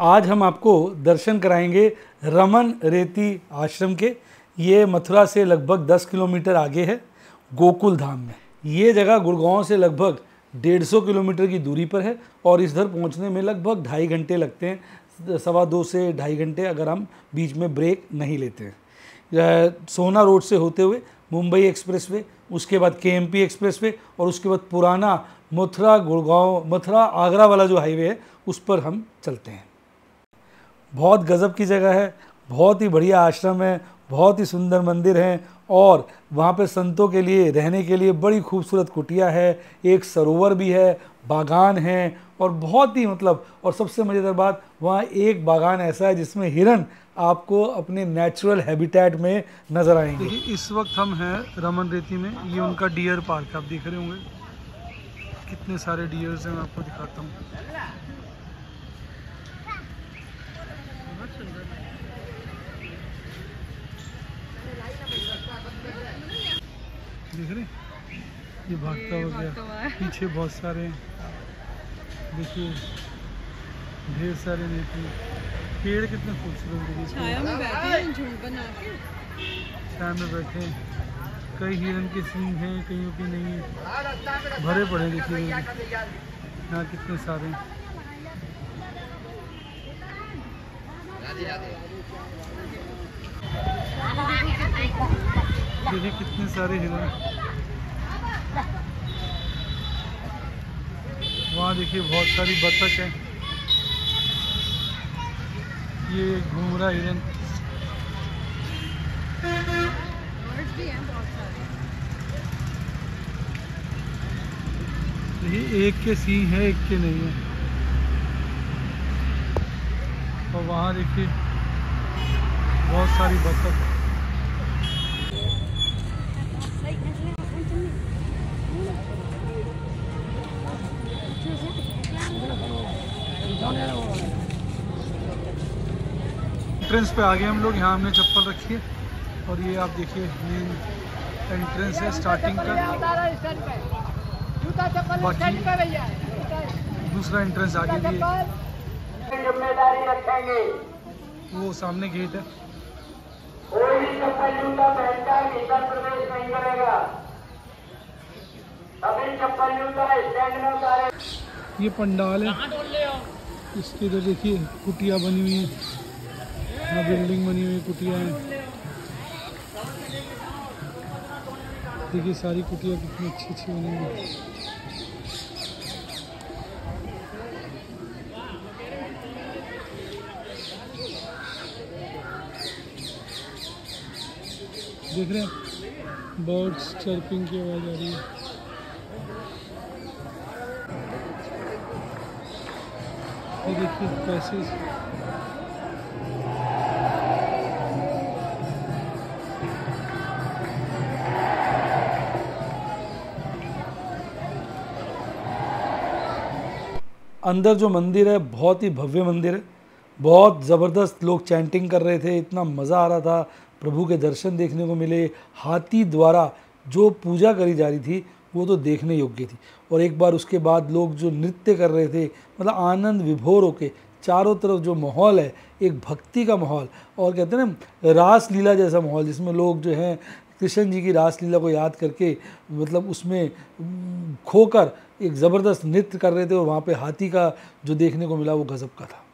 आज हम आपको दर्शन कराएँगे रमन रेती आश्रम के। ये मथुरा से लगभग 10 किलोमीटर आगे है, गोकुल धाम में। ये जगह गुड़गांव से लगभग 150 किलोमीटर की दूरी पर है और इस इधर पहुँचने में लगभग ढाई घंटे लगते हैं। सवा दो से ढाई घंटे अगर हम बीच में ब्रेक नहीं लेते हैं। सोना रोड से होते हुए मुंबई एक्सप्रेसवे उसके बाद के एम पी एक्सप्रेसवे और उसके बाद पुराना मथुरा गुड़गांव, मथुरा आगरा वाला जो हाईवे है, उस पर हम चलते हैं। बहुत गज़ब की जगह है, बहुत ही बढ़िया आश्रम है, बहुत ही सुंदर मंदिर हैं और वहाँ पे संतों के लिए, रहने के लिए बड़ी खूबसूरत कुटिया है, एक सरोवर भी है, बागान है और बहुत ही मतलब और सबसे मज़ेदार बात, वहाँ एक बागान ऐसा है जिसमें हिरण आपको अपने नेचुरल हैबिटेट में नज़र आएँगे। देखिए, इस वक्त हम हैं रमन रेती में, ये उनका डियर पार्क आप देख रहे होंगे। कितने सारे डियर्स हैं, मैं आपको दिखाता हूँ। देख रहे ये भागता हो गया। पीछे बहुत सारे देखिए ढेर सारे नेती पेड़ कितने खूबसूरत देखिए छाया में बैठे हैं झुंड बना के। छाया में बैठे हैं। कई हिरन के सींग हैं कईयों की नहीं है। भरे पड़े देखिए। यहाँ कितने सारे देखिए कितने सारे हिरन वहाँ देखिए बहुत सारी बतख है। ये घूम रहा हिरन। देखिए एक के सी है, एक के नहीं है। और वहाँ देखिए बहुत सारी बतख एंट्रेंस पे आ गए हम लोग, यहाँ हमने चप्पल रखी है। और ये आप देखिए मेन एंट्रेंस है स्टार्टिंग का। बाकी दूसरा एंट्रेंस आगे भी है। वो सामने गेट है। ये पंडाल है। इसके इधर देखिए, कुटिया बनी हुई है। यहाँ बिल्डिंग बनी हुई, कुटिया है। देखिए, सारी कुटिया कितनी अच्छी अच्छी बनी हुई। देख रहे हैं बर्ड्स चर्पिंग की आवाज़ आ रही है। देखिए पैसेज अंदर जो मंदिर है, बहुत ही भव्य मंदिर है। बहुत ज़बरदस्त लोग चैंटिंग कर रहे थे, इतना मज़ा आ रहा था। प्रभु के दर्शन देखने को मिले, हाथी द्वारा जो पूजा करी जा रही थी, वो तो देखने योग्य थी। और एक बार उसके बाद लोग जो नृत्य कर रहे थे मतलब आनंद विभोर होके, चारों तरफ़ जो माहौल है, एक भक्ति का माहौल, और कहते हैं ना रास लीला जैसा माहौल, जिसमें लोग जो हैं, कृष्ण जी की रासलीला को याद करके मतलब उसमें खोकर एक ज़बरदस्त नृत्य कर रहे थे और वहाँ पे हाथी का जो देखने को मिला वो गज़ब का था।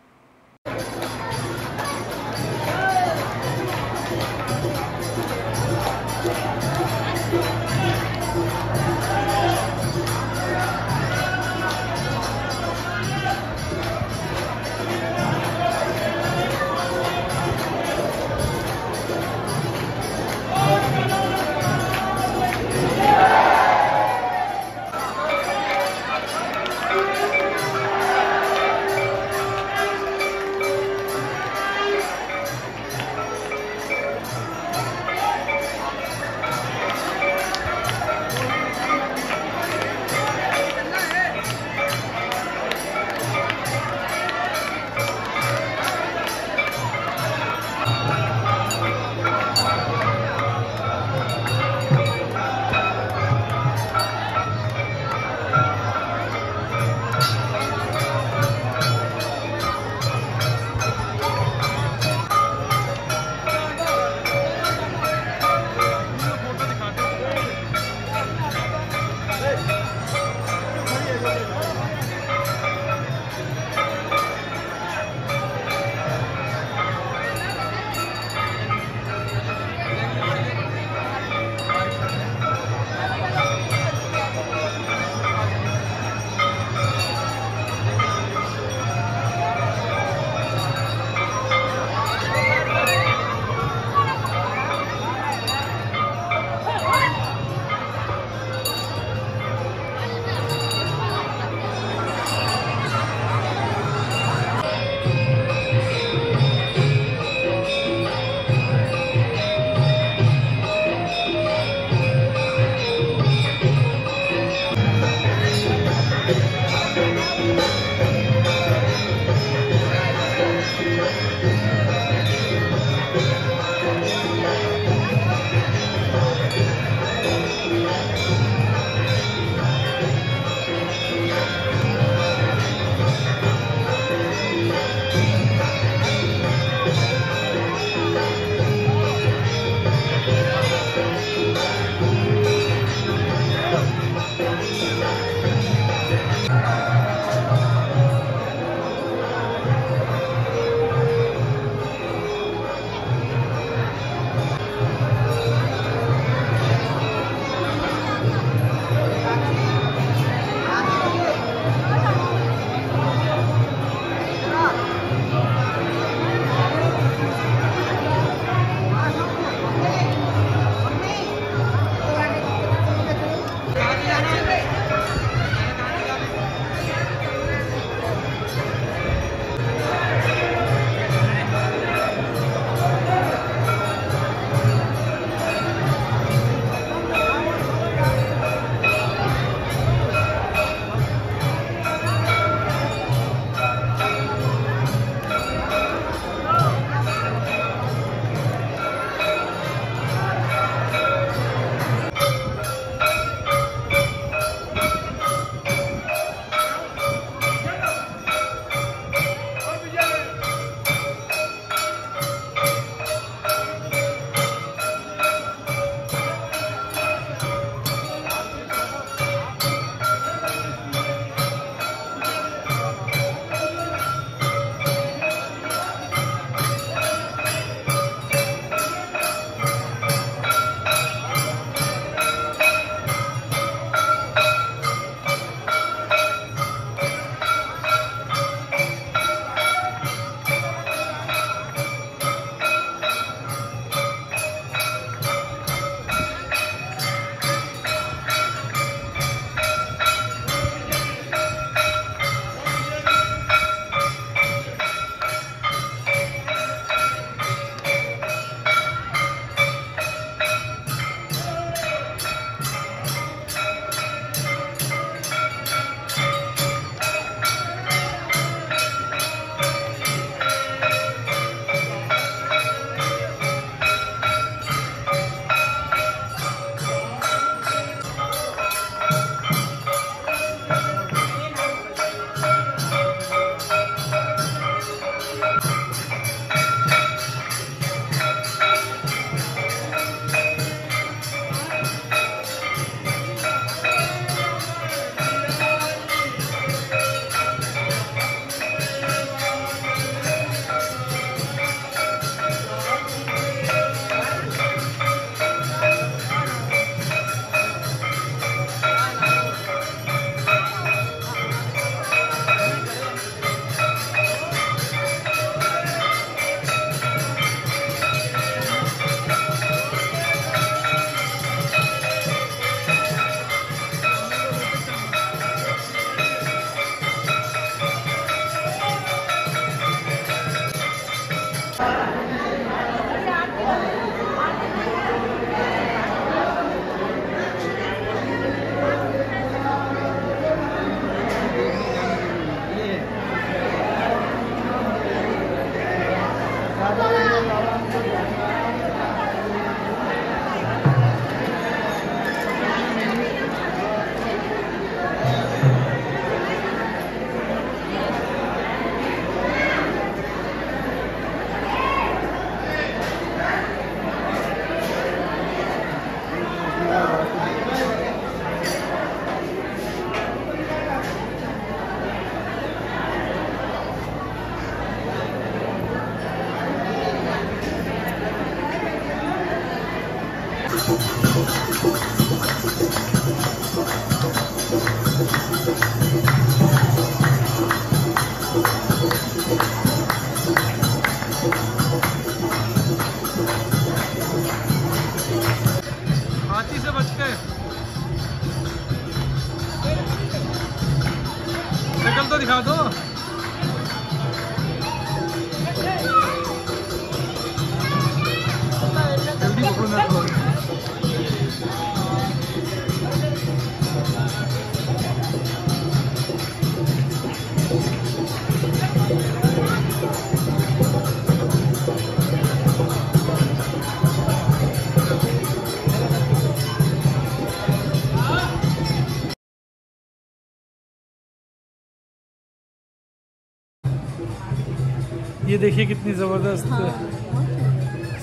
ये देखिए कितनी ज़बरदस्त हाँ।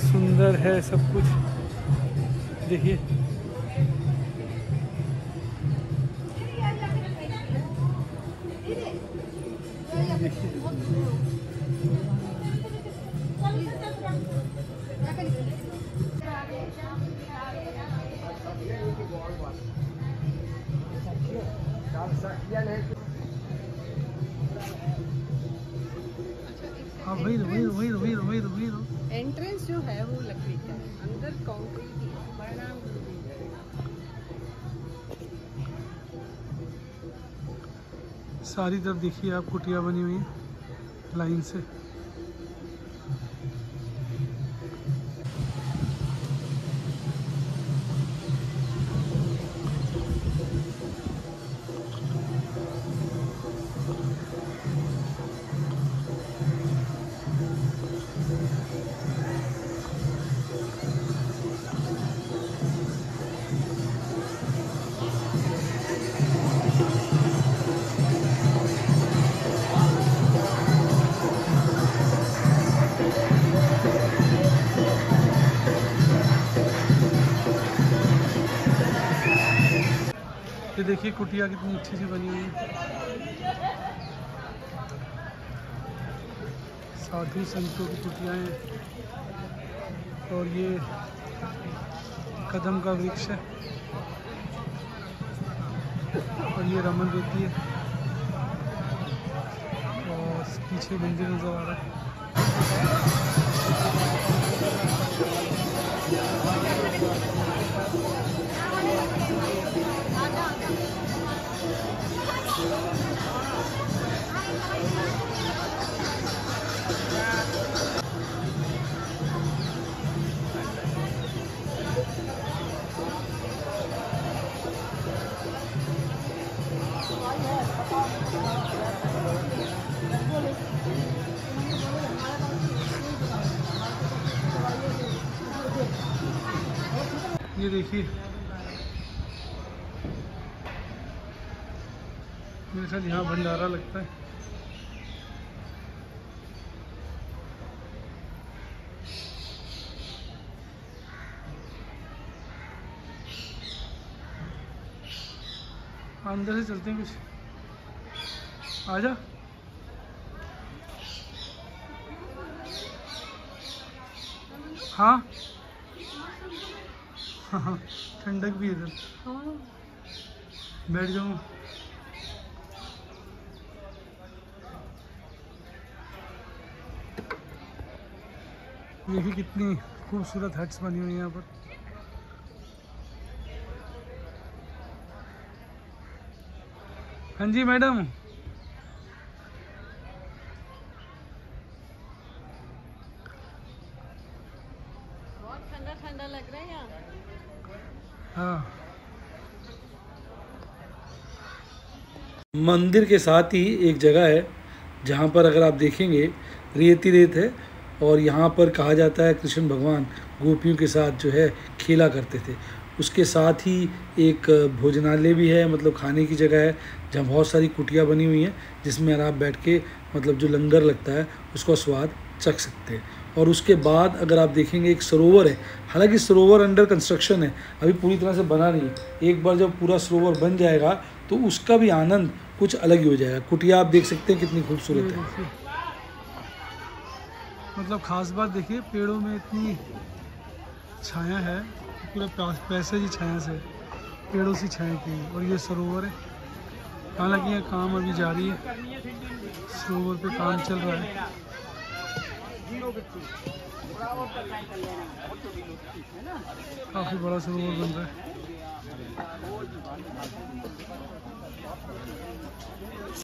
सुंदर है सब कुछ। देखिए। हाँ एंट्रेंस जो है वो लकड़ी का है। अंदर कॉन्क्रीट ही है। बड़ा सारी तरफ़ देखिए आप कुटिया बनी हुई है लाइन से। देखिए कुटिया कितनी अच्छी सी बनी हुई है। साधु संतों की कुटिया हैं। और ये कदम का वृक्ष है। और ये रमन रेती है। और पीछे मंदिर नज़र आ रहा है। ये देखिए साथ यहाँ भंडारा लगता है। अंदर से चलते हैं कुछ। आ हाँ। हाँ हाँ ठंडक भी इधर। हाँ। बैठ जाऊँ। ये भी कितनी खूबसूरत हट्स बनी हुई हैं यहाँ पर। हाँ जी मैडम। ठंडा ठंडा लग रहा है यहाँ। हाँ। मंदिर के साथ ही एक जगह है जहाँ पर अगर आप देखेंगे रेती रेत है और यहाँ पर कहा जाता है कृष्ण भगवान गोपियों के साथ जो है खेला करते थे। उसके साथ ही एक भोजनालय भी है मतलब खाने की जगह है, जहाँ बहुत सारी कुटियाँ बनी हुई हैं, जिसमें आप बैठ के मतलब जो लंगर लगता है, उसका स्वाद चख सकते हैं। और उसके बाद अगर आप देखेंगे, एक सरोवर है। हालाँकि सरोवर अंडर कंस्ट्रक्शन है, अभी पूरी तरह से बना नहीं है। एक बार जब पूरा सरोवर बन जाएगा तो उसका भी आनंद कुछ अलग ही हो जाएगा। कुटिया आप देख सकते हैं कितनी खूबसूरत है। मतलब ख़ास बात देखिए, पेड़ों में इतनी छाया है, पूरे पैसे ही छाया से, पेड़ों से छाया की और ये सरोवर है। हालाँकि यहाँ काम अभी जारी है। सरोवर पे काम चल रहा है। काफ़ी बड़ा सरोवर बन रहा है।